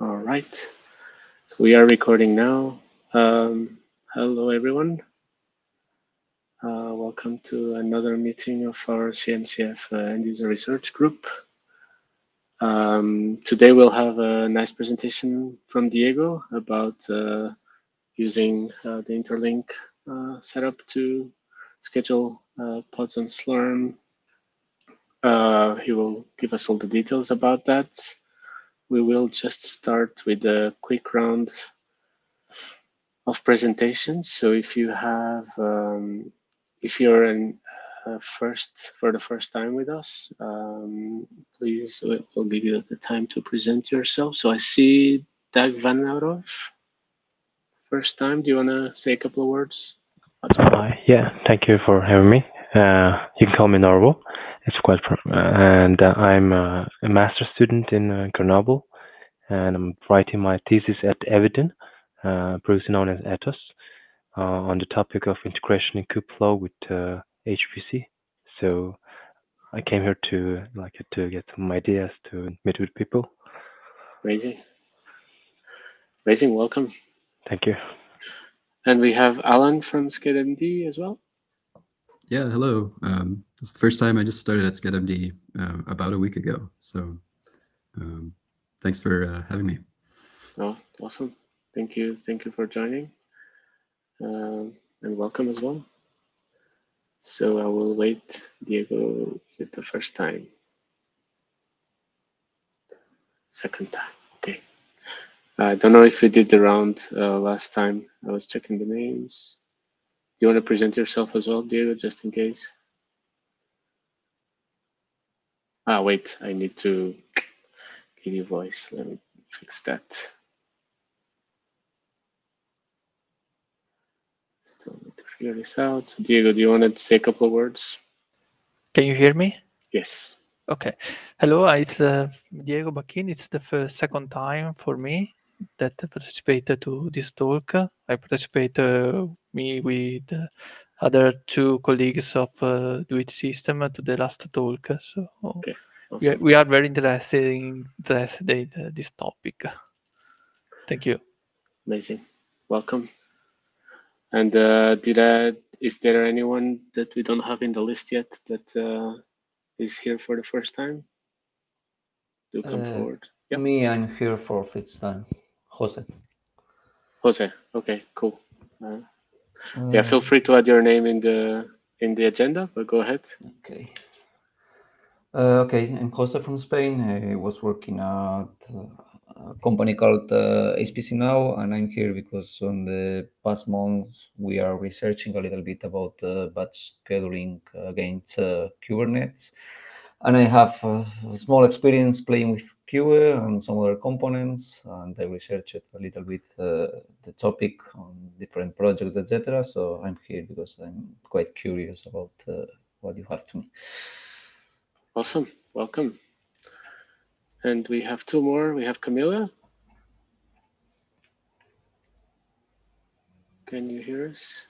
All right. So we are recording now. Um, hello, everyone. Uh, welcome to another meeting of our CNCF uh, end user research group. Um, today we'll have a nice presentation from Diego about uh, using uh, the interlink uh, setup to schedule uh, pods on Slurm. he will give us all the details about that we will just start with a quick round of presentations. So if you have, um, if you're in uh, first for the first time with us, um, please we'll give you the time to present yourself. So I see Dag Van Oudorf. First time, do you want to say a couple of words? Uh, yeah, thank you for having me. Uh, you can call me Norvo. It's quite, and uh, I'm a master student in uh, Grenoble, and I'm writing my thesis at Eviden, uh, previously known as Atos, uh, on the topic of integration in kubeflow with uh, HPC. So I came here to like to get some ideas to meet with people. Amazing, amazing. Welcome. Thank you. And we have Alan from SchedMD as well. Yeah, hello. Um, it's the first time I just started at SchedMD uh, about a week ago. So um, thanks for uh, having me. Oh, awesome. Thank you. Thank you for joining. Um, and welcome as well. So I will wait. Diego, is it the first time? Second time. Okay. I don't know if we did the round uh, last time. I was checking the names. Do you want to present yourself as well, Diego, just in case? Ah, wait, I need to give you voice. Let me fix that. Still need to figure this out. So Diego, do you want to say a couple of words? Can you hear me? Yes. Okay. Hello, it's uh, Diego Bachin. It's the first, second time for me that participated to this talk. I participated uh, me with uh, other two colleagues of uh, Do-It System to the last talk. So okay. awesome. we, are, we are very interested in, interested in uh, this topic. Thank you. Amazing. Welcome. And uh, did I, is there anyone that we don't have in the list yet that uh, is here for the first time? Do come Uh, forward. Yep. Me, I'm here for first time. Jose. Jose. Okay, cool. Uh, yeah, feel free to add your name in the in the agenda, but go ahead. Okay. Uh, okay, I'm Jose from Spain. I was working at a company called uh, HPC Now, and I'm here because on the past months we are researching a little bit about uh, batch scheduling against uh, Kubernetes. And I have a small experience playing with QA and some other components, and I researched a little bit uh, the topic on different projects, etc. So I'm here because I'm quite curious about uh, what you have to me. Awesome, welcome. And we have two more. We have Camilla. Can you hear us?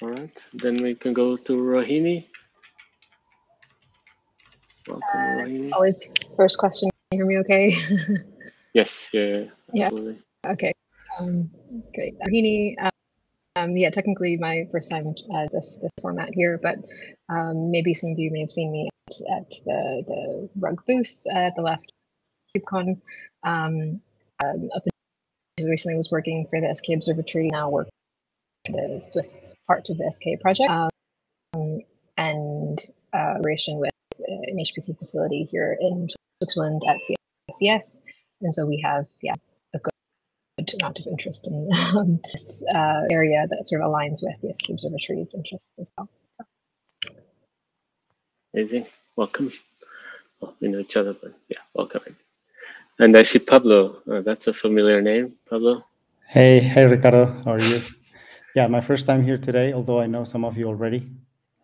All right, then we can go to Rohini. Welcome, Uh, Rohini. Always first question. Can you hear me okay? Yes, yeah, yeah, Yeah. okay. Um, great. Rohini, um, yeah, technically my first time as this, this format here, but um, maybe some of you may have seen me at, at the, the rug booth at the last KubeCon. Um, um, up until recently was working for the SKA Observatory, now work the Swiss part of the SKA project, um, and uh, relation with uh, an HPC facility here in Switzerland at CSCS. And so we have, yeah, a good amount of interest in um, this uh, area that sort of aligns with the SKA Observatory's interests as well. Amazing. Welcome. Well, we know each other, but yeah, welcome. And I see Pablo. Uh, that's a familiar name, Pablo. Hey, hey, Ricardo. How are you? Yeah, my first time here today, although I know some of you already.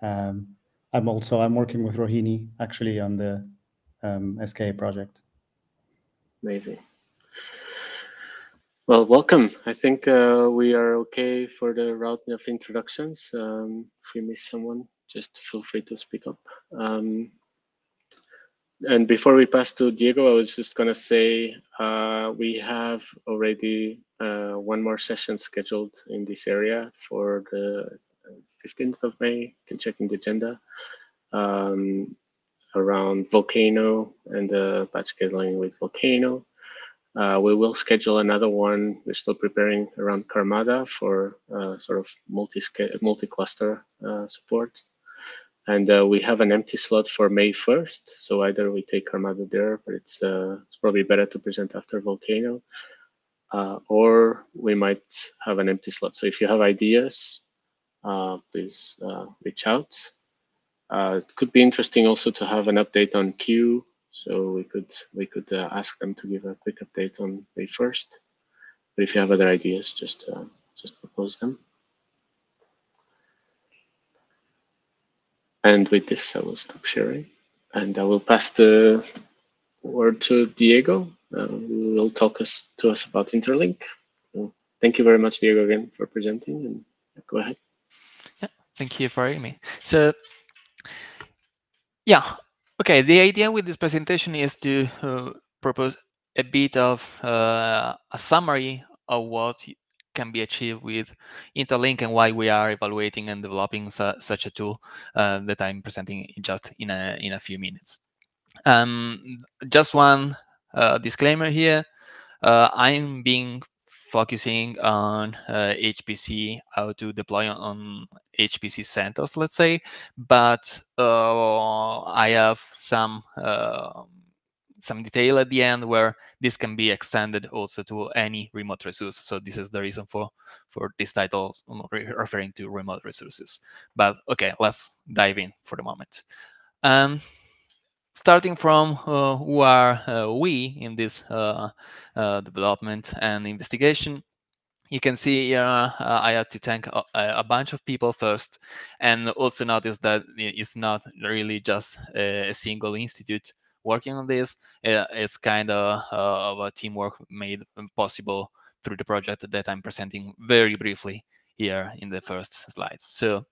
Um, I'm also I'm working with Rohini actually on the um, SKA project. Amazing. Well, welcome. I think uh, we are okay for the route of introductions. Um, if we miss someone, just feel free to speak up. Um, and before we pass to Diego, I was just going to say uh, we have already uh, one more session scheduled in this area for the 15th of May. You can check in the agenda um, around Volcano and the batch scheduling with Volcano. Uh, we will schedule another one. We're still preparing around Karmada for uh, sort of multi multi cluster uh, support. And uh, we have an empty slot for May 1st. So either we take Karmada there, but it's, uh, it's probably better to present after Volcano, uh, or we might have an empty slot. So if you have ideas, uh, please uh, reach out. Uh, it could be interesting also to have an update on Kueue. So we could we could ask them to give a quick update on May 1st. But if you have other ideas, just just propose them. And with this, I will stop sharing and I will pass the word to Diego, uh, who will talk us to us about Interlink. So thank you very much, Diego, again for presenting. And go ahead. Yeah, thank you for having me. So, yeah, okay. The idea with this presentation is to uh, propose a bit of uh, a summary of what can be achieved with Interlink and why we are evaluating and developing su such a tool uh, that I'm presenting just in a in a few minutes. Um, just one uh, disclaimer here. Uh, I'm being focusing on HPC, uh, how to deploy on, HPC centers, let's say, but uh, I have some uh, some detail at the end where this can be extended also to any remote resource. So this is the reason for, for this title referring to remote resources. But okay, let's dive in for the moment. Um, starting from uh, who are uh, we in this uh, uh development and investigation, you can see here uh, I had to thank a, a, bunch of people first, and also notice that it's not really just a single institute working on this. it's kind of, uh, of a teamwork made possible through the project that I'm presenting very briefly here in the first slides. So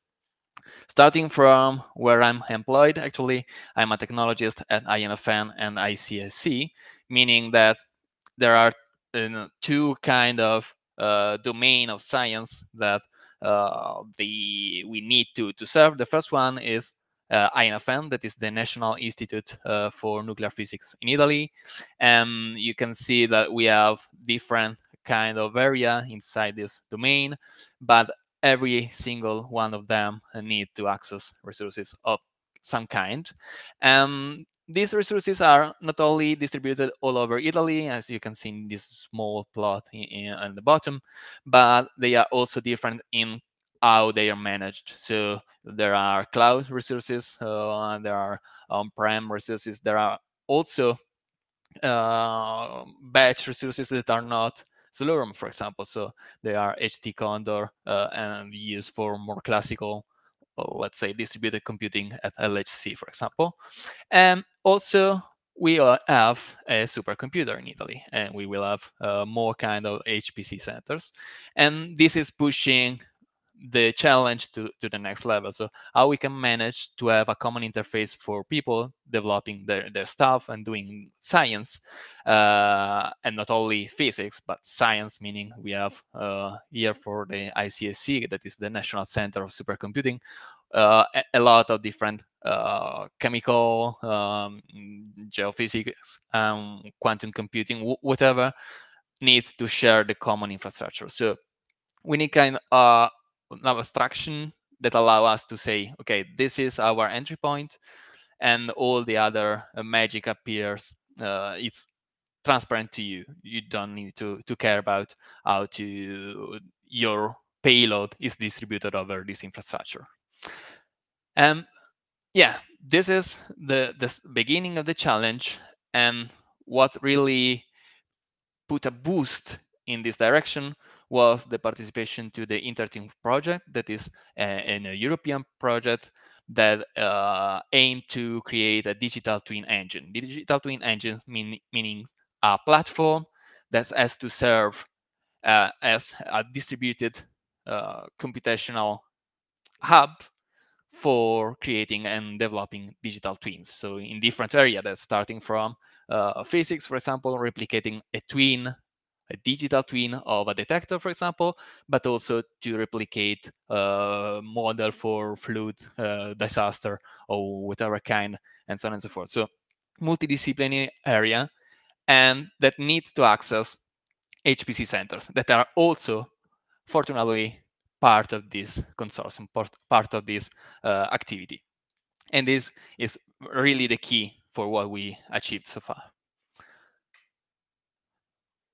starting from where I'm employed, actually, I'm a technologist at INFN and ICSC, meaning that there are uh, two kind of uh, domain of science that uh, the we need to to serve. The first one is uh, INFN, that is the National Institute uh, for Nuclear Physics in Italy. And you can see that we have different kind of area inside this domain, but every single one of them need to access resources of some kind. And these resources are not only distributed all over Italy, as you can see in this small plot in, in, on the bottom, but they are also different in how they are managed. So there are cloud resources, uh, there are on-prem resources. There are also uh, batch resources that are not Slurm, for example. So they are HT Condor uh, and used for more classical, uh, let's say, distributed computing at LHC, for example. And also we have a supercomputer in Italy, and we will have uh, more kind of HPC centers. And this is pushing the challenge to, to the next level. So how we can manage to have a common interface for people developing their, their stuff and doing science, uh, and not only physics, but science, meaning we have uh, here for the ICSC, that is the National Center of Supercomputing, uh, a, lot of different uh, chemical, um, geophysics, um, quantum computing, whatever needs to share the common infrastructure. So we need kind of uh, an abstraction that allow us to say, okay, this is our entry point, and all the other uh, magic appears. Uh, it's transparent to you. You don't need to to care about how to your payload is distributed over this infrastructure. And yeah, this is the the beginning of the challenge, and what really put a boost in this direction was the participation to the Intertwin project, that is a, a European project that uh, aimed to create a digital twin engine. Digital twin engine mean, meaning a platform that has to serve uh, as a distributed uh, computational hub for creating and developing digital twins. So in different areas, that's starting from uh, physics, for example, replicating a twin, a digital twin of a detector, for example, but also to replicate a model for flood uh, disaster or whatever kind, and so on and so forth. So multidisciplinary area, and that needs to access HPC centers that are also, fortunately, part of this consortium, part of this uh, activity. And this is really the key for what we achieved so far.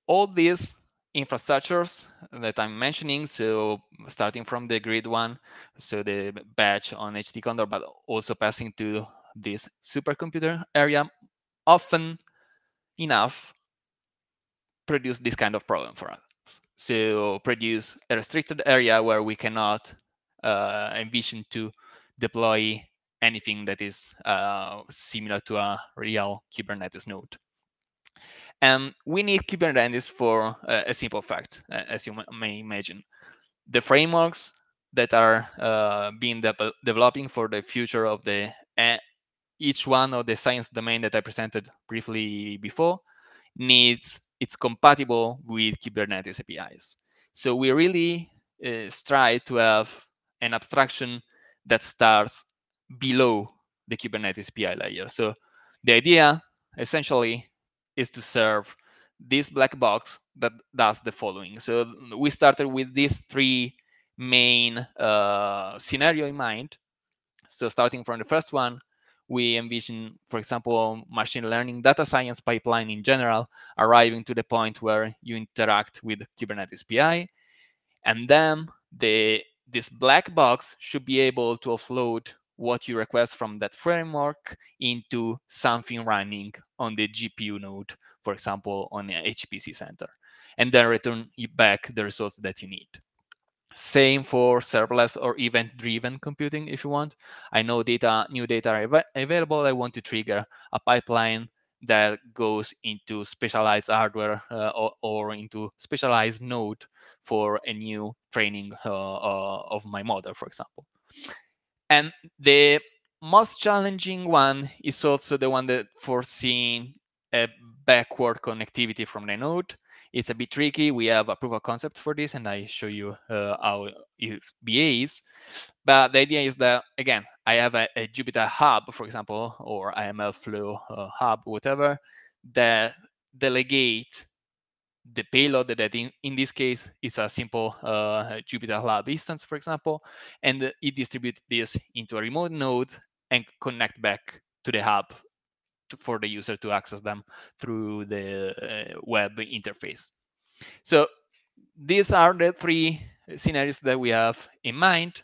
All these infrastructures that I'm mentioning, so starting from the grid one, so the batch on HT Condor, but also passing to this supercomputer area, often enough produce this kind of problem for us. So produce a restricted area where we cannot uh, envision to deploy anything that is uh, similar to a real Kubernetes node. And we need Kubernetes for uh, a simple fact, as you may imagine. The frameworks that are uh, being de developing for the future of the each one of the science domain that I presented briefly before needs it's compatible with Kubernetes APIs. So we really uh, strive to have an abstraction that starts below the Kubernetes API layer. So the idea essentially is to serve this black box that does the following. So we started with these three main uh, scenario in mind. So starting from the first one, we envision, for example, machine learning data science pipeline in general, arriving to the point where you interact with Kubernetes API. And then the this black box should be able to offload what you request from that framework into something running on the GPU node, for example, on HPC center, and then return back the results that you need. Same for serverless or event-driven computing if you want. I know data, new data are av available. I want to trigger a pipeline that goes into specialized hardware uh, or, or, into specialized node for a new training uh, uh, of my model, for example. And the most challenging one is also the one that foreseeing a backward connectivity from the node it's a bit tricky. We have a proof of concept for this, and I show you uh, how it behaves. But the idea is that, again, I have a, a Jupyter Hub, for example, or IML Flow uh, Hub, whatever, that delegate the payload that in, in this case is a simple uh, Jupyter Lab instance, for example, and it distributes this into a remote node and connect back to the hub to, for the user to access them through the uh, web interface. So these are the three scenarios that we have in mind.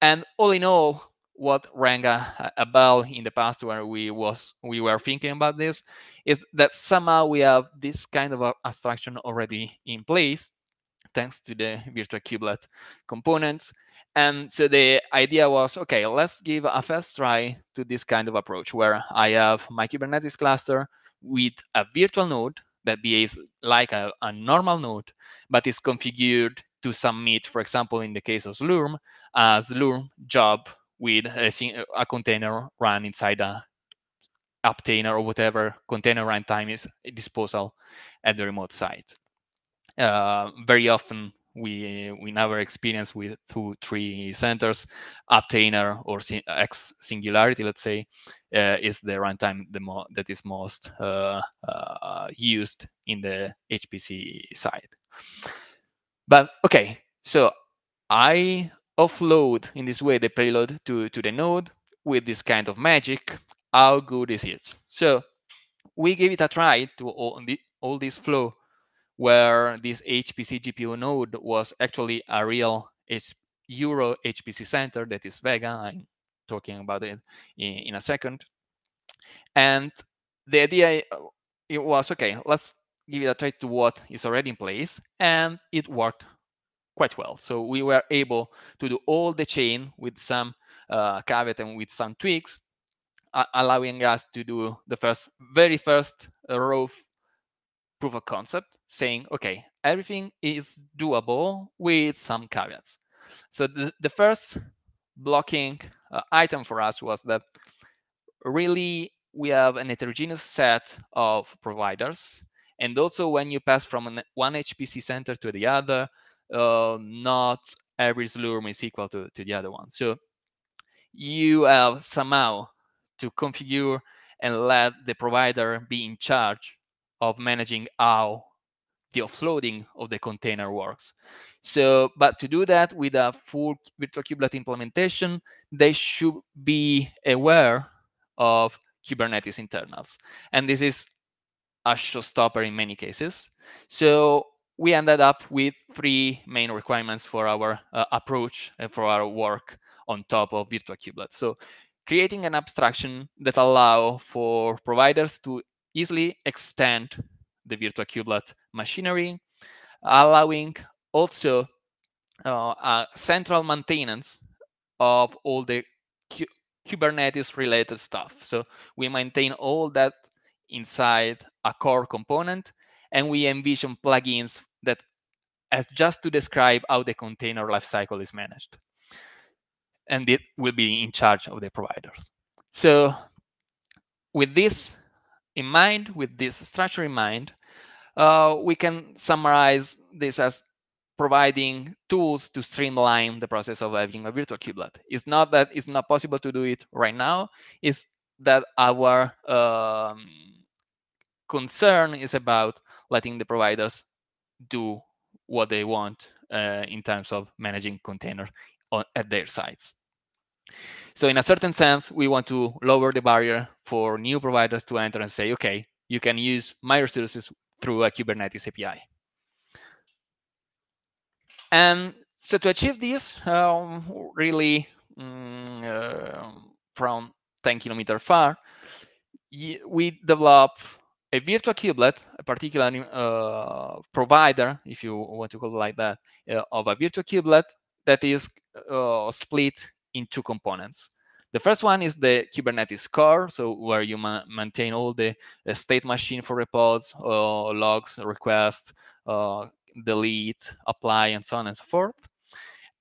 And all in all, what rang a, a, bell in the past when we was we were thinking about this is that somehow we have this kind of abstraction already in place thanks to the virtual kubelet components. And so the idea was, okay, let's give a first try to this kind of approach where I have my Kubernetes cluster with a virtual node that behaves like a, a normal node, but is configured to submit, for example, in the case of Slurm, a Slurm job with a, a container run inside a Apptainer or whatever container runtime is disposal at the remote site. Uh, very often we we never experience with two three centers Apptainer or x singularity let's say uh, is the runtime the that is most uh, uh, used in the hpc side but okay so i offload in this way the payload to to the node with this kind of magic how good is it so we gave it a try to all, the, all this flow where this HPC GPU node was actually a real Euro HPC center that is Vega. I'm talking about it in, in a second. And the idea uh, it was, okay, let's give it a try to what is already in place. And it worked quite well. So we were able to do all the chain with some uh, caveat and with some tweaks, uh, allowing us to do the first, very first row proof of concept saying, okay, everything is doable with some caveats. So the, the first blocking uh, item for us was that really we have an heterogeneous set of providers. And also when you pass from an, one HPC center to the other, uh, not every Slurm is equal to, to the other one. So you have somehow to configure and let the provider be in charge of managing how the offloading of the container works. So, but to do that with a full virtual kubelet implementation, they should be aware of Kubernetes internals. And this is a showstopper in many cases. So we ended up with three main requirements for our uh, approach and for our work on top of virtual kubelet. So creating an abstraction that allow for providers to easily extend the virtual kubelet machinery, allowing also uh, central maintenance of all the Kubernetes related stuff. So we maintain all that inside a core component, and we envision plugins that as just to describe how the container lifecycle is managed. And it will be in charge of the providers. So with this in mind, with this structure in mind, uh, we can summarize this as providing tools to streamline the process of having a virtual kubelet. It's not that it's not possible to do it right now. It's that our um, concern is about letting the providers do what they want uh, in terms of managing container on, at their sites. So in a certain sense, we want to lower the barrier for new providers to enter and say, okay, you can use my resources through a Kubernetes API. And so to achieve this, um, really um, uh, from 10 kilometers far, we develop a virtual kubelet, a particular uh, provider, if you want to call it like that, uh, of a virtual kubelet that is uh, split in two components. The first one is the Kubernetes core, so where you ma maintain all the, the, state machine for reports, uh, logs, requests, uh, delete, apply, and so on and so forth.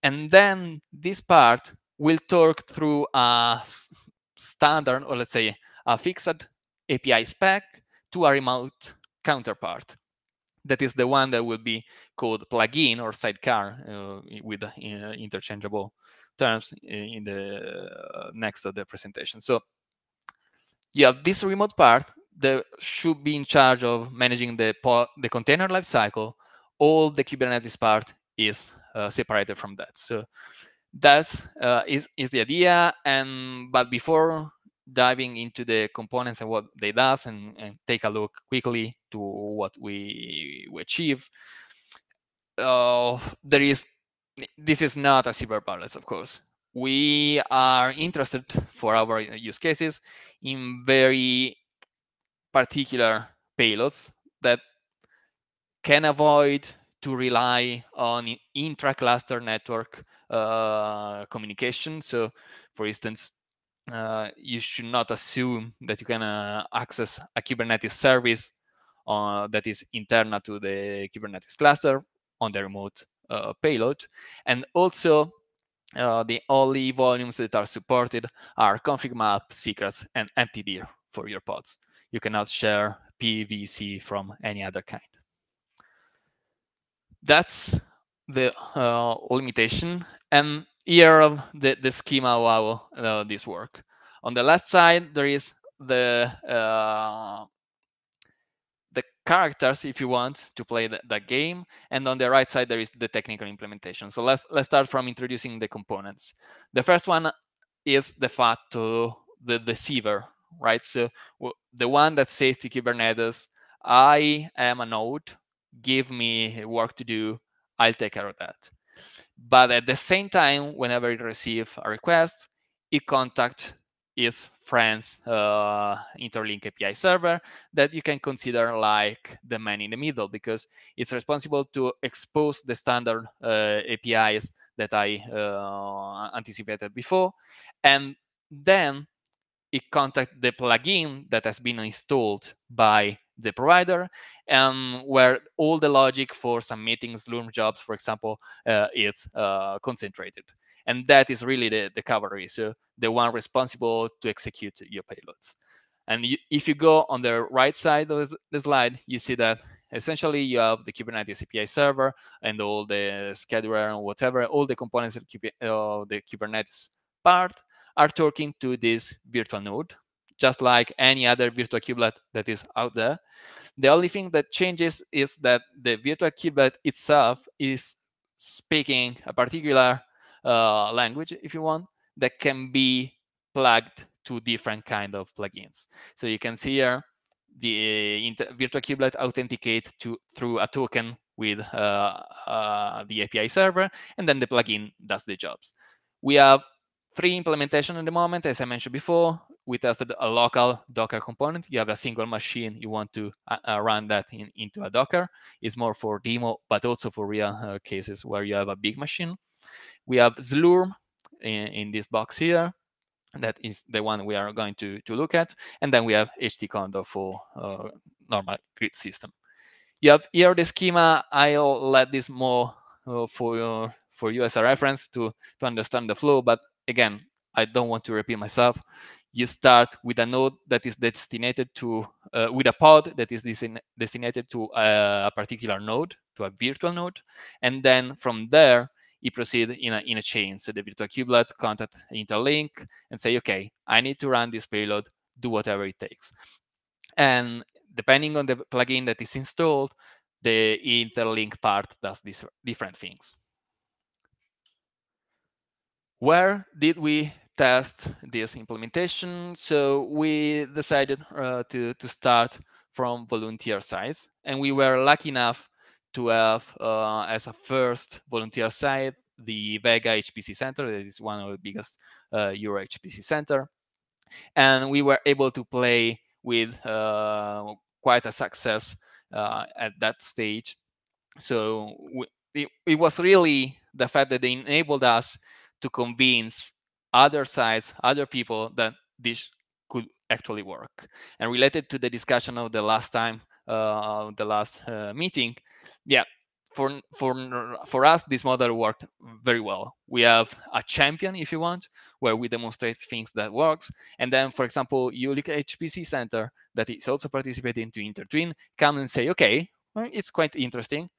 And then this part will talk through a standard, or let's say a fixed API spec to a remote counterpart. That is the one that will be called plugin or sidecar uh, with uh, interchangeable terms in the uh, next of the presentation. So you have this remote part that should be in charge of managing the the container lifecycle all the Kubernetes part is uh, separated from that. So that's uh, is, is the idea. And but before diving into the components and what they does and, and take a look quickly to what we, we achieve, uh, there is this is not a silver bullet, of course. We are interested for our use cases in very particular payloads that can avoid to rely on intra-cluster network uh, communication. So, for instance, uh, you should not assume that you can uh, access a Kubernetes service uh, that is internal to the Kubernetes cluster on the remote uh, payload. And also, uh, the only volumes that are supported are config map, secrets, and empty for your pods. You cannot share PVC from any other kind that's the limitation. And here the, the schema how uh, this work. On the left side, there is the uh, the characters if you want to play the, the, game and on the right side there is the technical implementation. So let's let's start from introducing the components. The first one is the fact to the deceiver right? So the one that says to kubernetes i am a node. Give me work to do, I'll take care of that. But at the same time, whenever it receives a request, it contacts its friends uh, interlink API server that you can consider like the man in the middle because it's responsible to expose the standard uh, APIs that I uh, anticipated before. And then it contacts the plugin that has been installed by the provider and where all the logic for submitting Slurm jobs, for example, uh, is uh, concentrated. And that is really the, the cavalry, so the one responsible to execute your payloads. And you, if you go on the right side of the slide, you see that essentially you have the Kubernetes API server and all the scheduler and whatever, all the components of the Kubernetes part are talking to this virtual node, just like any other virtual kubelet that is out there. The only thing that changes is that the virtual kubelet itself is speaking a particular uh, language, if you want, that can be plugged to different kind of plugins. So you can see here the uh, virtual kubelet authenticate to through a token with uh, uh, the API server, and then the plugin does the jobs. We have three implementation at the moment, as I mentioned before. We tested a local Docker component. You have a single machine, you want to uh, uh run that in, into a Docker. It's more for demo, but also for real uh, cases where you have a big machine. We have Slurm in, in this box here. That is the one we are going to, to look at. And then we have HTCondor for uh, normal grid system. You have here the schema. I'll let this more uh, for for you as a reference to to understand the flow. But again, I don't want to repeat myself. You start with a node that is designated to, uh, with a pod that is designated to a, a, particular node, to a virtual node. And then from there, you proceed in a, in a chain. So the virtual kubelet contact interlink and say, okay, I need to run this payload, do whatever it takes. And depending on the plugin that is installed, the interlink part does these different things. Where did we test this implementation? So we decided uh, to, to start from volunteer sites. And we were lucky enough to have uh, as a first volunteer site the Vega HPC Center. That is one of the biggest uh, Euro HPC center. And we were able to play with uh, quite a success uh, at that stage. So we, it, it was really the fact that they enabled us to convince other sides, other people that this could actually work. And related to the discussion of the last time, uh, the last uh, meeting, yeah, for for for us this model worked very well. We have a champion, if you want, where we demonstrate things that works, and then, for example, Jülich HPC Center that is also participating to Intertwin come and say, okay, well, it's quite interesting.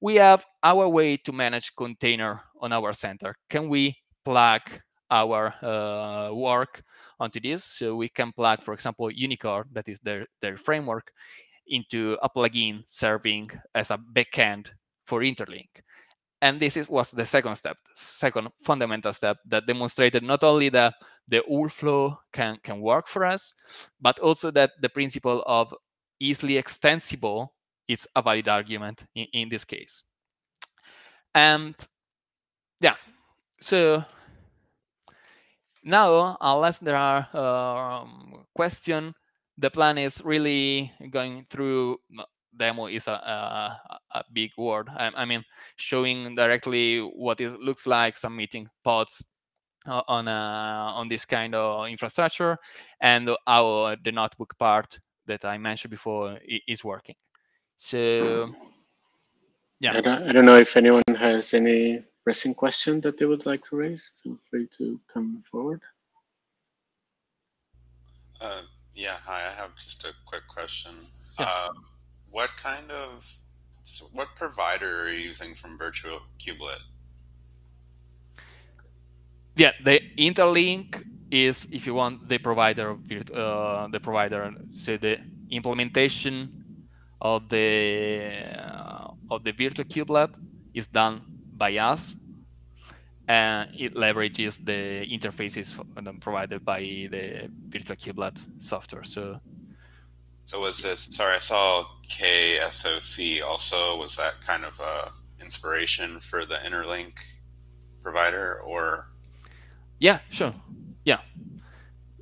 We have our way to manage container on our center. Can we plug our uh, work onto this. So we can plug, for example, Unicore, that is their, their framework, into a plugin serving as a backend for Interlink. And this is, was the second step, second fundamental step that demonstrated not only that the UL flow can, can work for us, but also that the principle of easily extensible is a valid argument in, in this case. And yeah, so now, unless there are um, questions, the plan is really going through demo is a, a, a big word. I, I, mean, showing directly what it looks like, submitting pods uh, on a, on this kind of infrastructure, and how the notebook part that I mentioned before is working. So, yeah. I don't, I don't know if anyone has any pressing question that they would like to raise, feel free to come forward. Uh, yeah, hi, I have just a quick question. Yeah. Uh, what kind of, what provider are you using from Virtual Kubelet? Yeah, the interlink is, if you want, the provider of uh, the provider. So the implementation of the uh, of the virtual kubelet is done by us and it leverages the interfaces provided by the virtual kubelet software so. So was this sorry i saw ksoc also. Was that kind of a inspiration for the interlink provider or? Yeah sure. Yeah.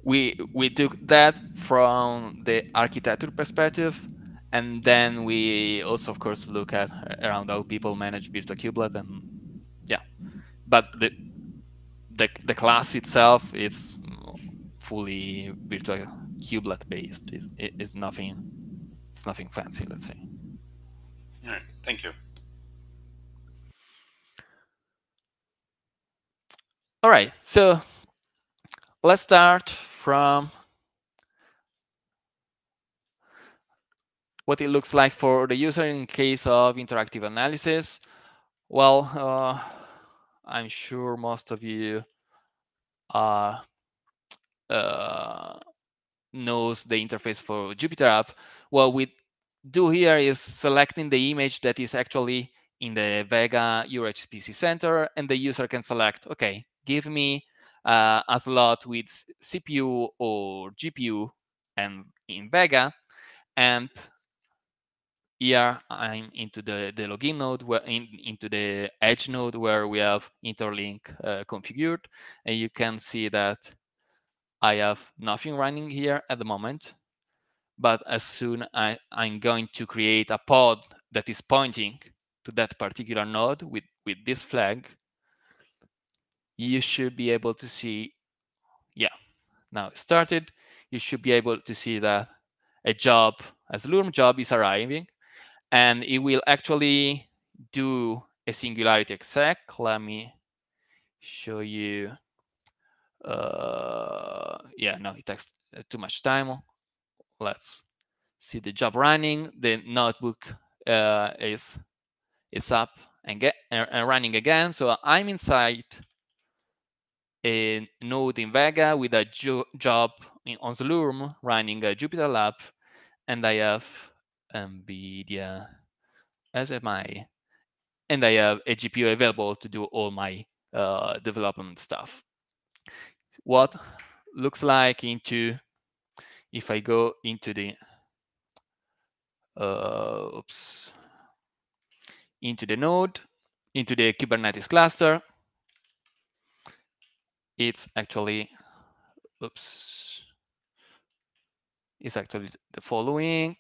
We we took that from the architecture perspective and then we also, of course, look at around how people manage virtual kubelet, and yeah, but the the the class itself is fully virtual kubelet based. It's, it's nothing. It's nothing fancy, let's say. All right. Thank you. All right, so let's start from what it looks like for the user in case of interactive analysis. Well, uh, I'm sure most of you uh, uh, knows the interface for Jupyter app. What we do here is selecting the image that is actually in the Vega EuroHPC Center, and the user can select, okay, give me uh, a slot with CPU or GPU and in Vega, and here I'm into the, the login node, where in, into the edge node where we have interlink uh, configured, and you can see that I have nothing running here at the moment. But as soon as I'm going to create a pod that is pointing to that particular node with, with this flag, you should be able to see, yeah, now it started. You should be able to see that a job, a Slurm job is arriving, and it will actually do a singularity exec. Let me show you. Uh, yeah, no, it takes uh, too much time. Let's see the job running. The notebook uh, is it's up and get and running again. So I'm inside a node in Vega with a jo job in, on Slurm running a Jupyter Lab, and I have NVIDIA. As my and I have a GPU available to do all my uh, development stuff. What looks like into if I go into the uh, oops into the node into the Kubernetes cluster, it's actually oops it's actually the following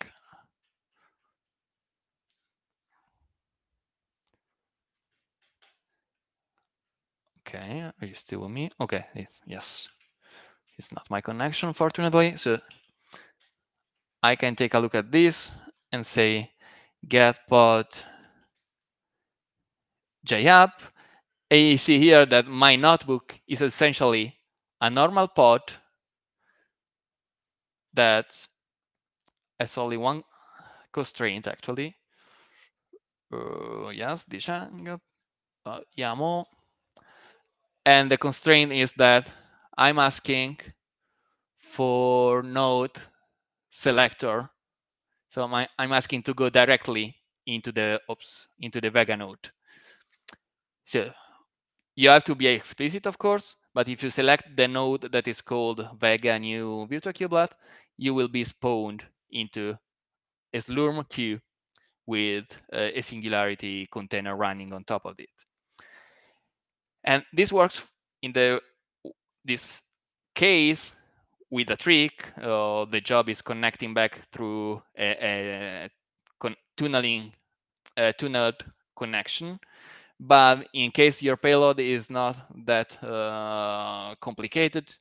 Okay, are you still with me? Okay, it's, yes. It's not my connection, fortunately. So I can take a look at this and say get pod JApp. And you see here that my notebook is essentially a normal pod that has only one constraint, actually. Uh, yes, diciamo, uh, YAML and the constraint is that I'm asking for node selector. So my, I'm asking to go directly into the oops, into the Vega node. So you have to be explicit, of course, but if you select the node that is called Vega new virtual kubelet, you will be spawned into a Slurm queue with uh, a singularity container running on top of it. And this works in the this case with a trick. Uh, the job is connecting back through a, a con tunneling a tunneled connection. But in case your payload is not that uh, complicated,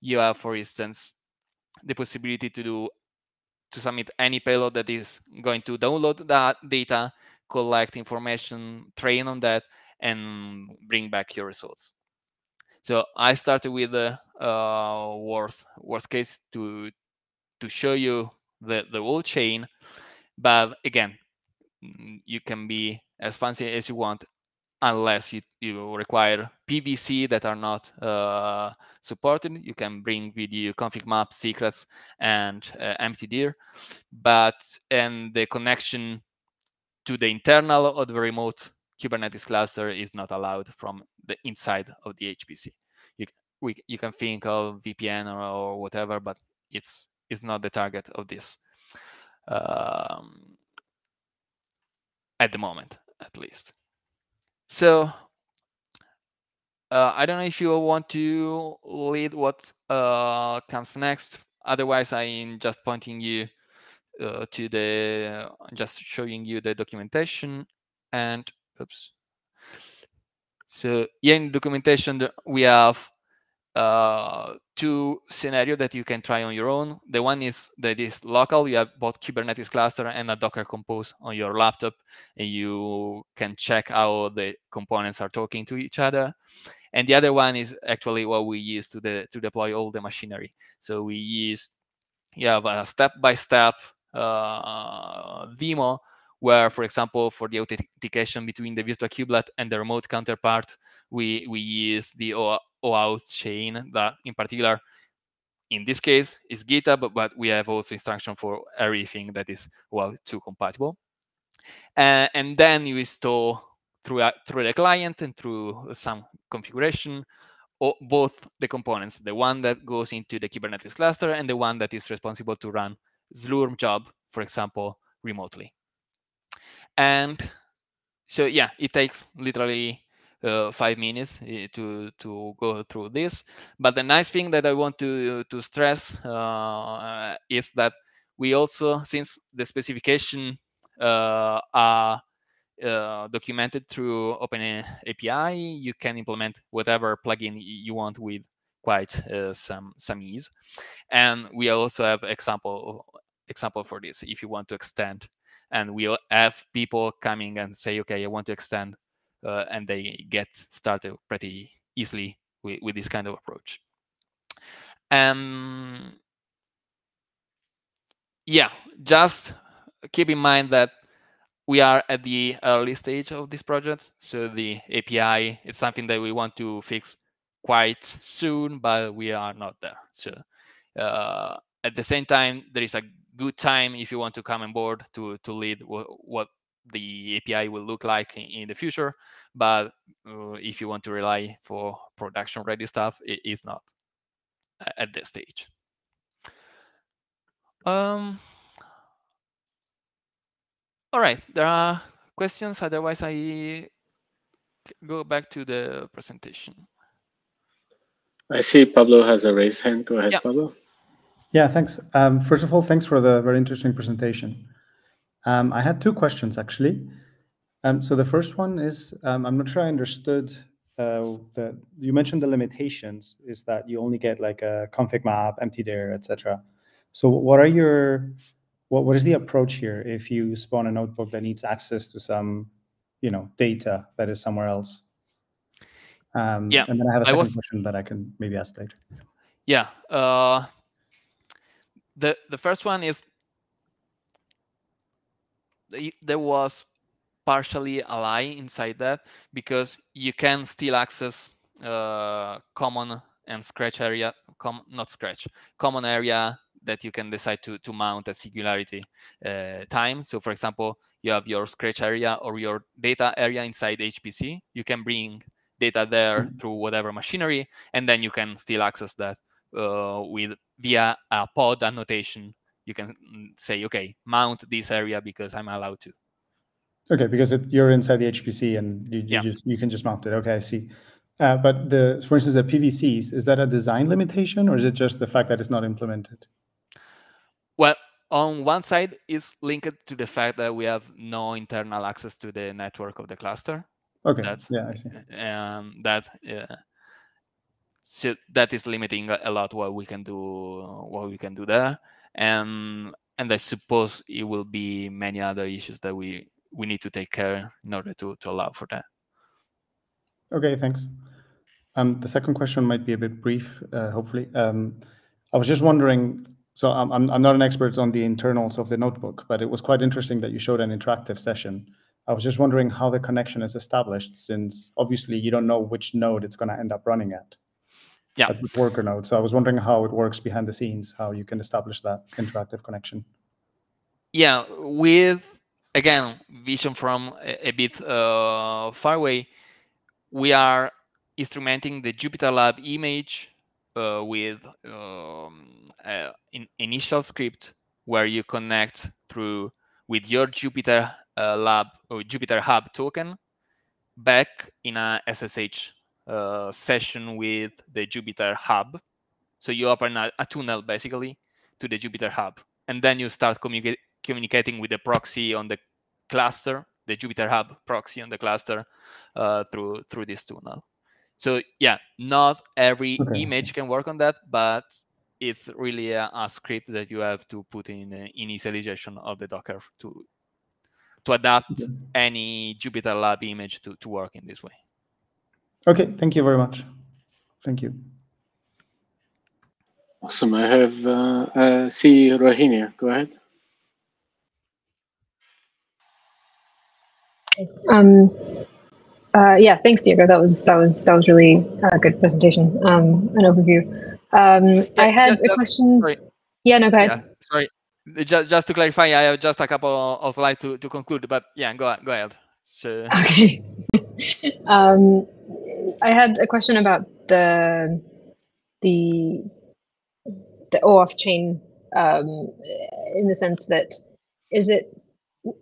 you have, for instance, the possibility to do to submit any payload that is going to download that data, collect information, train on that, and bring back your results. So I started with the uh, worst worst case to to show you the the whole chain, but again, mm, you can be as fancy as you want unless you, you require PVC that are not uh, supported. You can bring with you config map, secrets, and uh, emptyDir. But and the connection to the internal or the remote Kubernetes cluster is not allowed from the inside of the HPC. You, we, you can think of VPN or, or whatever, but it's it's not the target of this um, at the moment, at least. So uh, I don't know if you want to lead what uh, comes next. Otherwise, I'm just pointing you uh, to the, just showing you the documentation and oops. So here in documentation, we have uh, two scenario that you can try on your own. The one is that is local. You have both Kubernetes cluster and a Docker compose on your laptop, and you can check how the components are talking to each other. and the other one is actually what we use to the to deploy all the machinery. So we use you have a step-by-step uh, demo where, for example, for the authentication between the virtual kubelet and the remote counterpart, we we use the OAuth chain that, in particular, in this case is GitHub, but we have also instruction for everything that is OAuth 2 compatible. Uh, and then you install through, through the client and through some configuration both the components, the one that goes into the Kubernetes cluster and the one that is responsible to run Slurm job, for example, remotely. And so, yeah, it takes literally uh, five minutes eh, to to go through this. But the nice thing that I want to to stress uh, is that we also, since the specification uh, are uh, documented through Open API, you can implement whatever plugin you want with quite uh, some some ease. And we also have example example for this if you want to extend. And we'll have people coming and say, okay, I want to extend, uh, and they get started pretty easily with, with this kind of approach. Um, yeah, just keep in mind that we are at the early stage of this project. So the API, it's something that we want to fix quite soon, but we are not there. So uh, at the same time, there is a good time if you want to come on board to, to lead what the API will look like in, in the future. But uh, if you want to rely for production ready stuff, it is not at this stage. Um, all right, there are questions. Otherwise, I go back to the presentation. I see Pablo has a raised hand. Go ahead, yeah. Pablo. Yeah, thanks. Um, first of all, thanks for the very interesting presentation. Um, I had two questions actually. Um, so the first one is, um, I'm not sure I understood uh, the, you mentioned the limitations is that you only get like a config map, empty dir, etc. So what are your what, what is the approach here if you spawn a notebook that needs access to some, you know, data that is somewhere else? Um, yeah, and then I have a second was... question that I can maybe ask later. Yeah. Uh, the the first one is there was partially a lie inside that because you can still access uh, common and scratch area, com not scratch, common area that you can decide to, to mount a singularity uh, time. So for example, you have your scratch area or your data area inside HPC. You can bring data there mm -hmm. through whatever machinery, and then you can still access that with via a pod annotation. You can mm, say, okay, mount this area because I'm allowed to. Okay, because it, you're inside the HPC and you, you yeah. just you can just mount it. Okay, I see. Uh, but the, for instance, the PVCs, is that a design limitation or is it just the fact that it's not implemented? Well, on one side, it's linked to the fact that we have no internal access to the network of the cluster. Okay. That's, yeah, I see. Um, that uh, so that is limiting a lot what we can do, what we can do there, and and I suppose it will be many other issues that we we need to take care in order to to allow for that. Okay, thanks. Um, the second question might be a bit brief, uh, hopefully. Um, I was just wondering so I'm, I'm not an expert on the internals of the notebook, but it was quite interesting that you showed an interactive session. I was just wondering how the connection is established, since obviously you don't know which node it's going to end up running at. Yeah. At worker node. So I was wondering how it works behind the scenes, how you can establish that interactive connection. Yeah, with again vision from a, a bit uh, far away, we are instrumenting the Jupyter Lab image uh, with um, uh, in initial script where you connect through with your Jupyter uh, Lab or Jupyter Hub token back in a SSH uh, session with the Jupyter Hub. So you open a, a, tunnel basically to the Jupyter Hub, and then you start communica communicating with the proxy on the cluster, the Jupyter Hub proxy on the cluster uh, through through this tunnel. So yeah, not every okay, image can work on that, but it's really a, a, script that you have to put in uh, initialization of the Docker to to adapt any Jupyter Lab image to, to work in this way. Okay, thank you very much. Thank you. Awesome. I have uh, uh, see Rohini. Go ahead. Um, uh, yeah, thanks, Diego. That was that was that was really a good presentation. Um, an overview. Um, I had just- a just- question. sorry. Yeah, no, go ahead. Yeah, sorry. Just, just to clarify, I have just a couple of slides to, to conclude, but yeah, go go ahead. So, Okay. um, I had a question about the the the OAuth chain um, in the sense that is it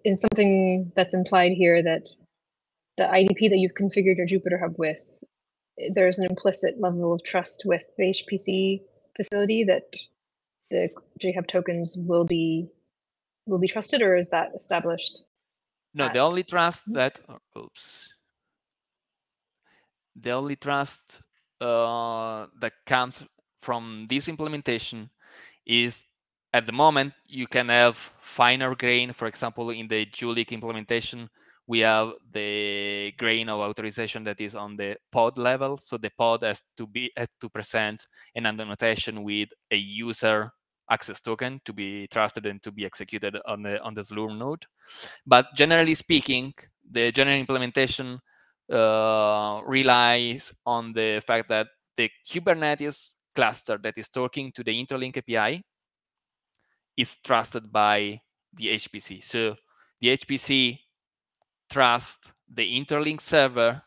is something that's implied here that the IDP that you've configured your Jupyter Hub with, there's an implicit level of trust with the HPC facility that the JHub tokens will be will be trusted, or is that established? no, the only trust that, oh, oops, the only trust uh, that comes from this implementation is at the moment you can have finer grain. For example, in the Jülich implementation, we have the grain of authorization that is on the pod level. So the pod has to be has to present an annotation with a user access token to be trusted and to be executed on the on the Slurm node. But generally speaking, the general implementation uh, relies on the fact that the Kubernetes cluster that is talking to the Interlink API is trusted by the HPC. So the HPC trust the Interlink server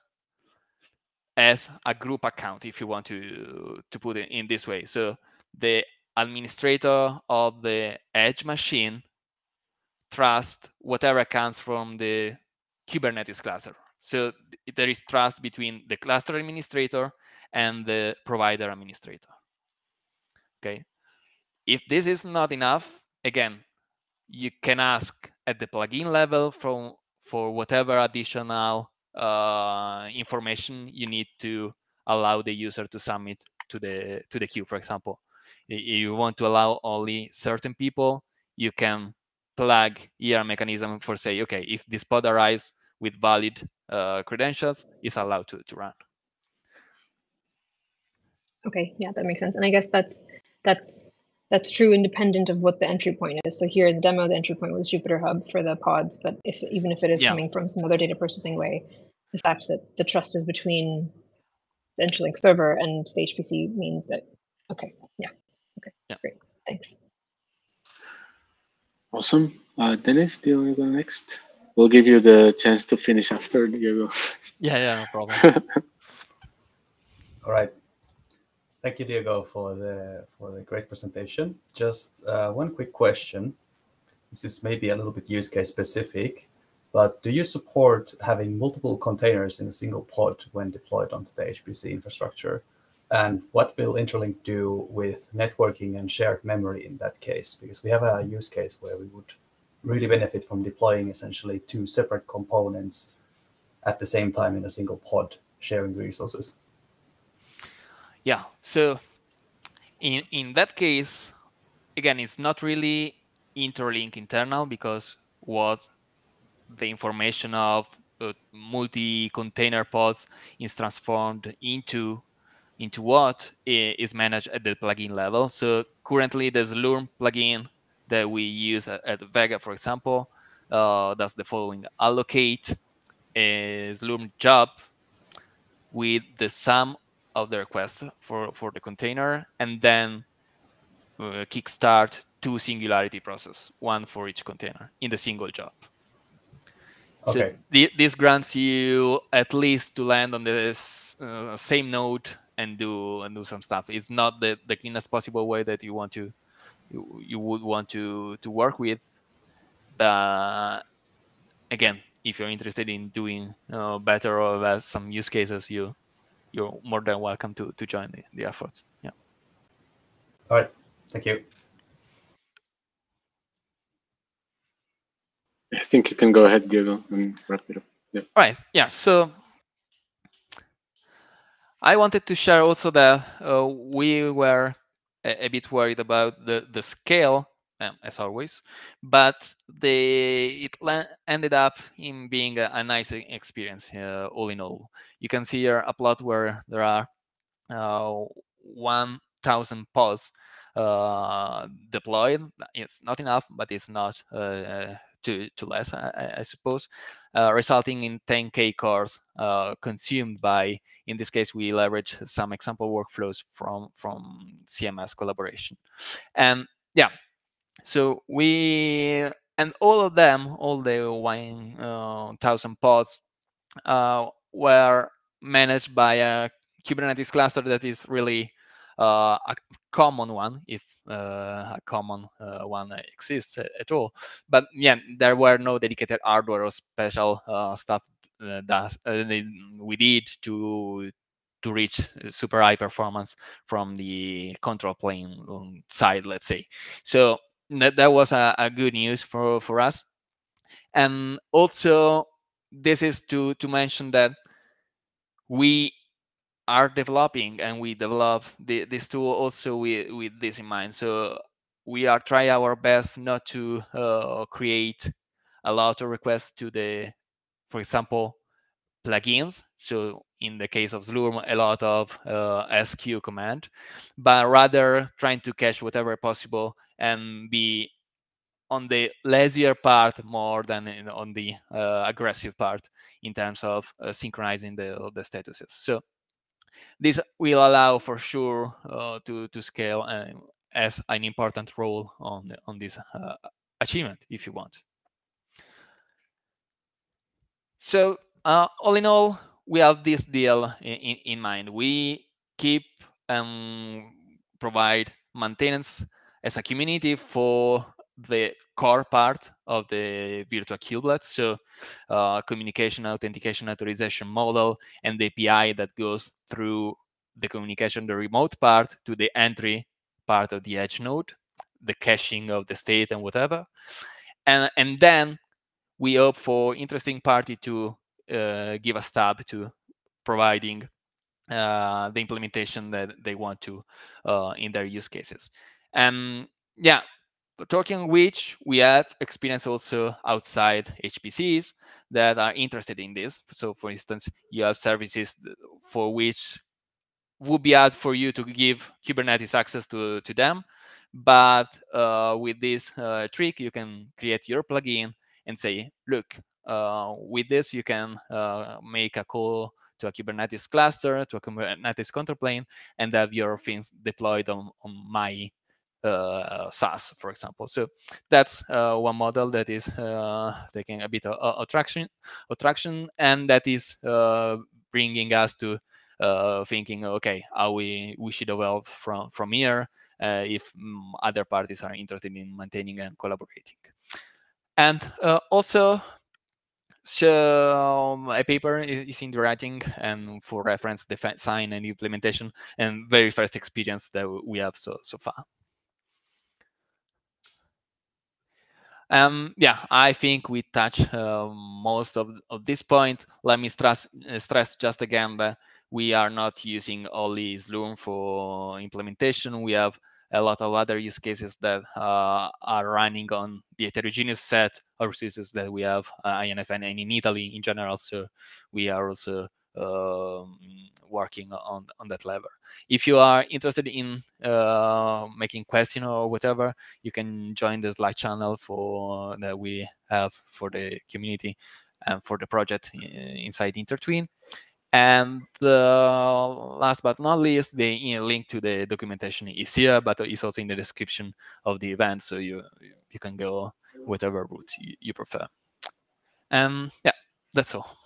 as a group account, if you want to, to put it in this way. So the administrator of the edge machine trust whatever comes from the Kubernetes cluster. So there is trust between the cluster administrator and the provider administrator. Okay. If this is not enough, again, you can ask at the plugin level from for whatever additional uh, information you need to allow the user to submit to the to the queue. For example, if you want to allow only certain people, you can plug a mechanism for say, okay, if this pod arrives with valid uh, credentials, is allowed to, to run. Okay, yeah, that makes sense. And I guess that's that's that's true independent of what the entry point is. So here in the demo, the entry point was Jupyter Hub for the pods, but if even if it is Yeah. coming from some other data processing way, the fact that the trust is between the Interlink server and the HPC means that okay, yeah, okay, Yeah. great, thanks. Awesome. Uh, Dennis, do you want to go next? We'll give you the chance to finish after Diego. Yeah, yeah, no problem. All right. Thank you, Diego, for the for the great presentation. Just uh, one quick question. This is maybe a little bit use case specific, but do you support having multiple containers in a single pod when deployed onto the HPC infrastructure? And what will Interlink do with networking and shared memory in that case? Because we have a use case where we would really benefit from deploying essentially two separate components at the same time in a single pod, sharing resources. Yeah. So in in that case, again, it's not really interlink internal because what the information of uh, multi-container pods is transformed into into what is managed at the plugin level. So currently, the Slurm plugin that we use at, at Vega, for example, uh, does the following: allocate a Slurm job with the sum of the requests for, for the container and then uh, kickstart two singularity process, one for each container in the single job. So Okay. this grants you at least to land on the s- uh, same node and do and do some stuff. It's not the, the cleanest possible way that you want to you, you would want to to work with. But again, if you're interested in doing uh, better or less some use cases, you you're more than welcome to to join the, the effort. Yeah. All right. Thank you. I think you can go ahead, Diego, and wrap it up. Yeah. Right. Yeah. So I wanted to share also that uh, we were a, a bit worried about the the scale um, as always, but the it ended up in being a, a nice experience uh, all in all. You can see here a plot where there are uh, 1,000 pods uh, deployed. It's not enough, but it's not too, too less, I, I suppose, uh, resulting in 10K cores uh, consumed by, in this case, we leverage some example workflows from, from CMS collaboration. And yeah, so we, and all of them, all the 1,000 uh, pods uh, were managed by a Kubernetes cluster that is really uh, common one, if uh, a common uh, one exists at all. But yeah, there were no dedicated hardware or special stuff that we did to to reach super high performance from the control plane um, side, let's say. So that, that was a, a good news for, for us. And also, this is to, to mention that we are developing and we develop the, this tool also with, with this in mind. So we are trying our best not to uh, create a lot of requests to the, for example, plugins. So in the case of Slurm, a lot of uh, squeue command, but rather trying to cache whatever possible and be on the lazier part more than on the uh, aggressive part in terms of uh, synchronizing the, the statuses. So this will allow for sure uh, to, to scale and as an important role on, on this uh, achievement if you want. So uh, all in all, we have this deal in, in mind. We keep and um, provide maintenance as a community for the core part of the virtual kubelet. So uh, communication, authentication, authorization model, and the API that goes through the communication, the remote part to the entry part of the edge node, the caching of the state and whatever. And, and then we hope for interesting party to uh, give a stab to providing uh, the implementation that they want to uh, in their use cases. And yeah, talking which we have experience also outside HPCs that are interested in this. So for instance, you have services for which would be hard for you to give Kubernetes access to, to them. But uh, with this uh, trick, you can create your plugin and say, look, uh, with this, you can uh, make a call to a Kubernetes cluster, to a Kubernetes control plane, and have your things deployed on, on my uh, SaaS, for example. So that's uh, one model that is uh, taking a bit of attraction, attraction, and that is uh, bringing us to uh, thinking, okay, how we we should evolve from from here uh, if um, other parties are interested in maintaining and collaborating. And also, so um, a paper is in the writing and for reference, design and implementation, and very first experience that we have so so far. Um, yeah, I think we touched uh, most of, of this point. Let me stress, uh, stress just again that we are not using only Slurm for implementation. We have a lot of other use cases that uh, are running on the heterogeneous set of resources that we have uh, INFN and in Italy in general. So we are also um, working on on that level. If you are interested in uh, making question or whatever, you can join the Slack channel for that we have for the community and for the project inside Intertwin. And uh, last but not least, the link to the documentation is here, but it's also in the description of the event, so you you can go whatever route you, you prefer. And yeah, that's all.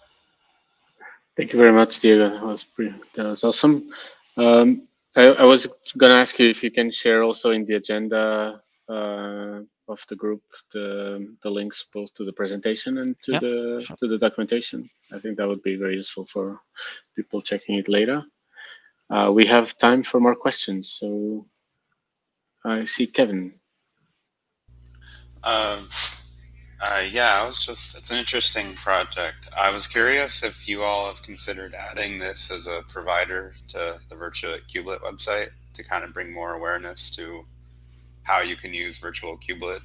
Thank you very much, Diego. That was pretty, that was awesome. Um, I, I, was gonna ask you if you can share also in the agenda uh, of the group the the links both to the presentation and to the sure. to the documentation. I think that would be very useful for people checking it later. Uh, we have time for more questions, so I see Kevin. Um, uh, yeah, I was just, it's an interesting project. I was curious if you all have considered adding this as a provider to the Virtual Kubelet website to kind of bring more awareness to how you can use virtual kubelet?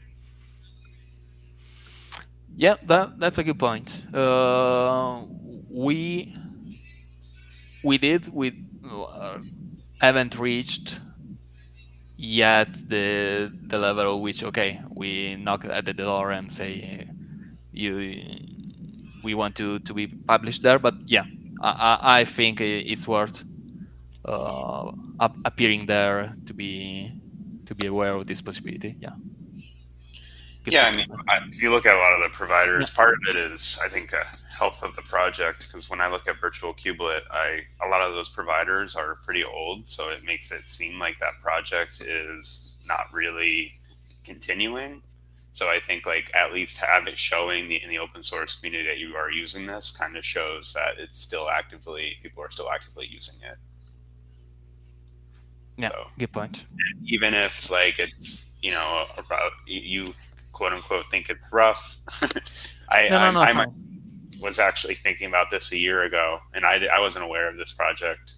Yeah, that that's a good point. Uh, we we did we uh, haven't reached yet the the level which okay we knock at the door and say you we want to to be published there but yeah i i think it's worth uh, appearing there to be to be aware of this possibility yeah yeah i mean if you look at a lot of the providers yeah. part of it is i think uh, health of the project because when I look at Virtual Kubelet, I a lot of those providers are pretty old, so it makes it seem like that project is not really continuing. So I think like at least have it showing the, in the open source community that you are using this kind of shows that it's still actively people are still actively using it. Yeah, so, good point. Even if like it's you know about you quote unquote think it's rough, I no, no, I, no, I, was actually thinking about this a year ago, and I, I wasn't aware of this project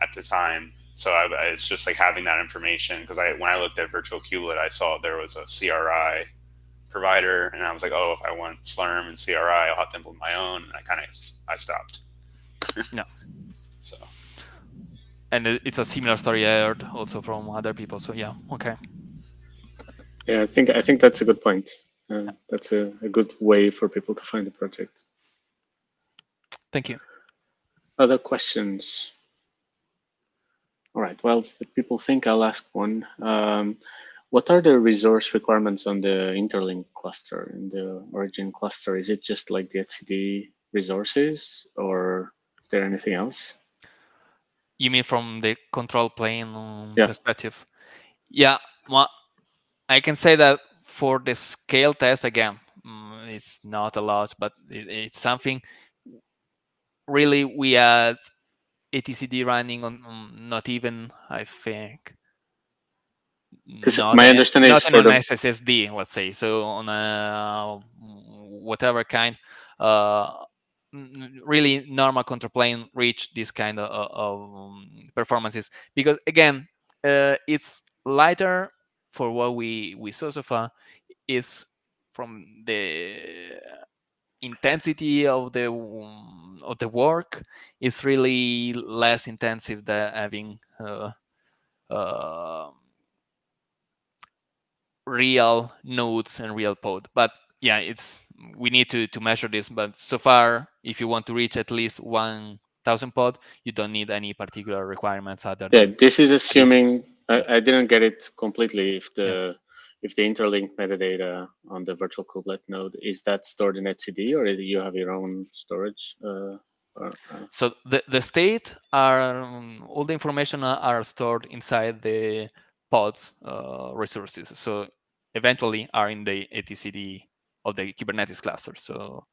at the time. So I, it's just like having that information because I when I looked at Virtual Kubelet, I saw there was a CRI provider, and I was like, oh, if I want Slurm and CRI, I'll have to implement my own. And I kind of I stopped. no. So. And it's a similar story I heard also from other people. So yeah, okay. Yeah, I think I think that's a good point. Uh, that's a, a good way for people to find the project. Thank you. Other questions? All right. Well, if people think I'll ask one. Um, what are the resource requirements on the interlink cluster in the origin cluster? Is it just like the etcd resources, or is there anything else? You mean from the control plane yeah. perspective? Yeah. Well, I can say that for the scale test again mm, it's not a lot but it, it's something really we had etcd running on not even i think because my understanding not is on the... an SSD, let's say, so on a whatever kind, uh, really normal control plane reach this kind of, of um, performances. Because again, uh, it's lighter for what we we saw so far is from the intensity of the um, of the work is really less intensive than having uh, uh, real nodes and real pod but yeah it's we need to to measure this but so far if you want to reach at least 1000 pod you don't need any particular requirements other yeah this is assuming I, I didn't get it completely. If the yeah. if the interlink metadata on the virtual kubelet node is that stored in etcd or do you have your own storage? Uh, or, uh... So the the state are um, all the information are stored inside the pods uh, resources. So eventually are in the etcd of the Kubernetes cluster. So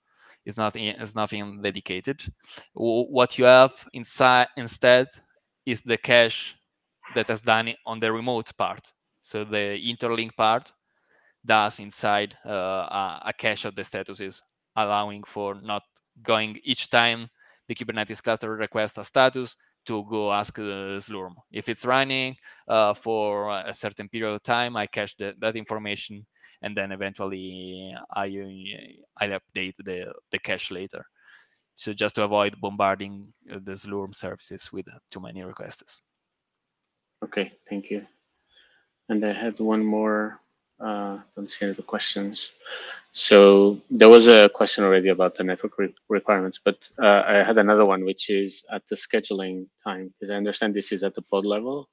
it's not it's nothing dedicated. What you have inside instead is the cache that has done on the remote part. So the interlink part does inside uh, a, cache of the statuses, allowing for not going each time the Kubernetes cluster requests a status to go ask the Slurm. If it's running uh, for a certain period of time, I cache the, that information and then eventually I, i update the, the cache later. So just to avoid bombarding the Slurm services with too many requests. Okay, thank you. And I had one more, uh, don't see any questions. So there was a question already about the network re requirements, but uh, I had another one, which is at the scheduling time, because I understand this is at the pod level.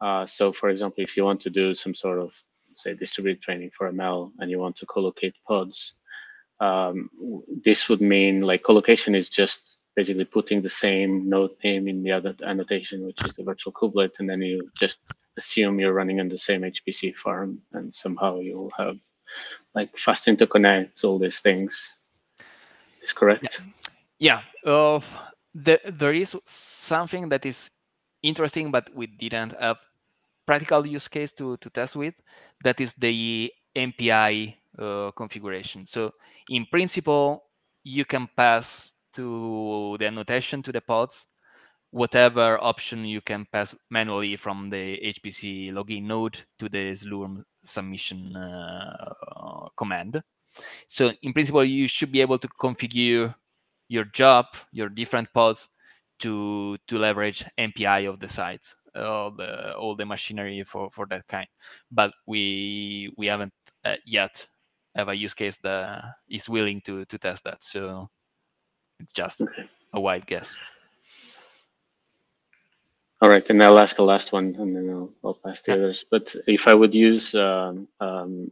Uh, so for example, if you want to do some sort of, say, distributed training for ML and you want to collocate pods, um, this would mean like collocation is just basically putting the same node name in the other annotation, which is the virtual kubelet, and then you just assume you're running on the same HPC farm, and somehow you'll have like fast interconnects, all these things. Is this correct? Yeah. Uh, the, there is something that is interesting, but we didn't have practical use case to, to test with. That is the MPI uh, configuration. So in principle, you can pass to the annotation to the pods whatever option you can pass manually from the HPC login node to the Slurm submission uh, command. So in principle, you should be able to configure your job, your different pods to to leverage MPI of the sites, all the all the machinery for for that kind. But we we haven't uh, yet have a use case that is willing to to test that. So it's just a wild guess. All right, and I'll ask a last one, and then I'll, I'll pass the yeah. others. But if I would use um, um,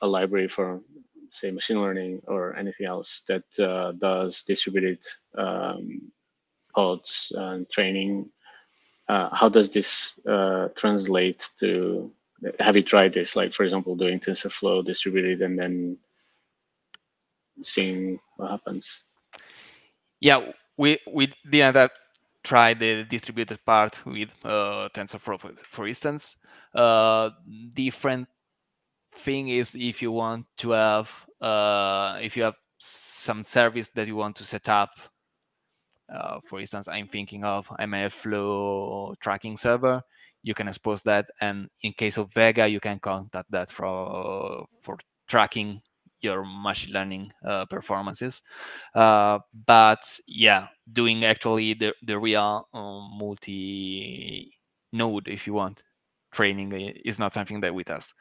a library for, say, machine learning or anything else that uh, does distributed um, pods and training, uh, how does this uh, translate to? Have you tried this? Like, for example, doing TensorFlow distributed and then seeing what happens. Yeah, we we didn't try the distributed part with uh, TensorFlow, for, for instance. Uh, different thing is if you want to have, uh, if you have some service that you want to set up. Uh, for instance, I'm thinking of MLflow tracking server. You can expose that, and in case of Vega, you can contact that for for tracking your machine learning uh, performances. Uh, but yeah, doing actually the, the real um, multi node, if you want, training is not something that we test.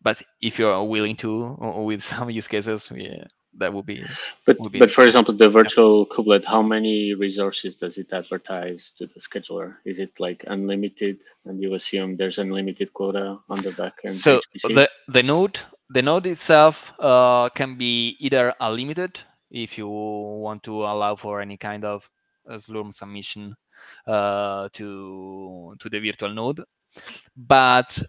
But if you're willing to, with some use cases, yeah, that would be. But would be but for example, the virtual yeah. kubelet, how many resources does it advertise to the scheduler? Is it like unlimited, and you assume there's unlimited quota on the backend? So HPC? the the node the node itself uh, can be either unlimited if you want to allow for any kind of Slurm submission uh, to to the virtual node, but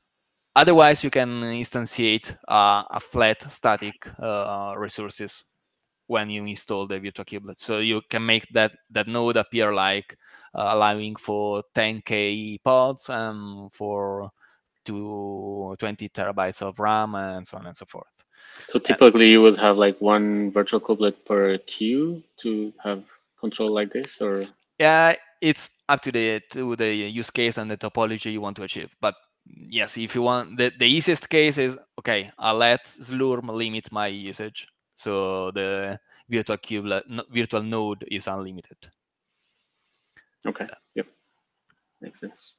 otherwise you can instantiate uh, a flat static uh, resources when you install the virtual kubelet. So you can make that that node appear like uh, allowing for 10k pods and for to 20 terabytes of RAM and so on and so forth. So typically, and, you would have like one virtual kubelet per queue to have control like this, or yeah, it's up to the to the use case and the topology you want to achieve. But yes, if you want the the easiest case is okay, I'll let Slurm limit my usage, so the virtual kubelet virtual node is unlimited. Okay. Yep. Makes sense.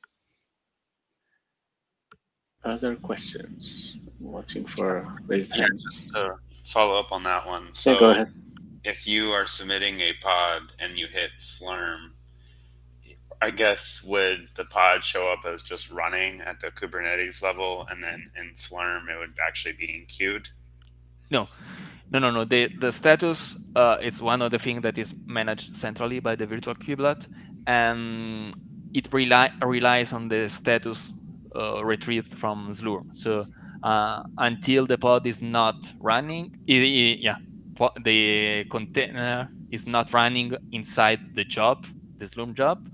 Other questions? I'm watching for raised yeah, hands. Just to follow up on that one. So yeah, go ahead. If you are submitting a pod and you hit Slurm, I guess would the pod show up as just running at the Kubernetes level, and then in Slurm it would actually be queued? No, no, no, no. The the status uh, is one of the things that is managed centrally by the virtual kubelet, and it rely relies on the status retrieved from Slurm. So uh, until the pod is not running, it, it, yeah, the container is not running inside the job, the Slurm job,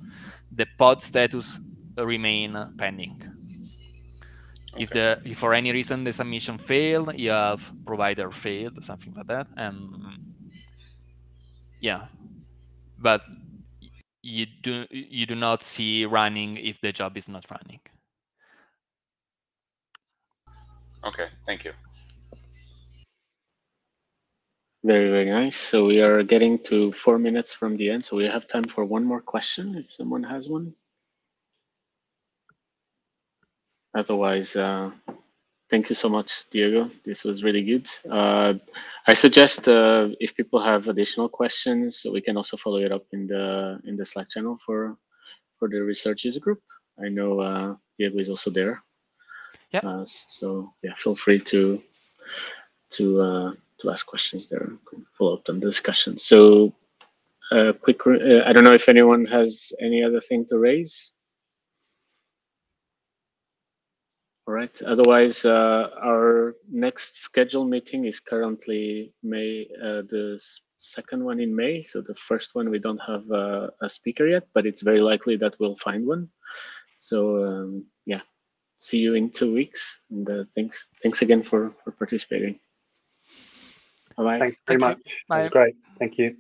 the pod status remain pending. Okay. If the if for any reason the submission failed, you have provider failed, something like that, and yeah, but you do you do not see running if the job is not running. Okay, thank you. Very, very nice. So we are getting to four minutes from the end. So we have time for one more question if someone has one. Otherwise, uh, thank you so much, Diego. This was really good. Uh, I suggest uh, if people have additional questions, so we can also follow it up in the in the Slack channel for for the research user group. I know uh, Diego is also there. Yeah. Uh, so yeah, feel free to to uh, to ask questions there. Follow up on the discussion. So, uh, quick. Uh, I don't know if anyone has any other thing to raise. All right. Otherwise, uh, our next scheduled meeting is currently May uh, the second one in May. So the first one we don't have uh, a speaker yet, but it's very likely that we'll find one. So um, see you in two weeks. And uh, thanks, thanks again for for participating. Bye bye. Thanks very Thank much. That was great. Thank you.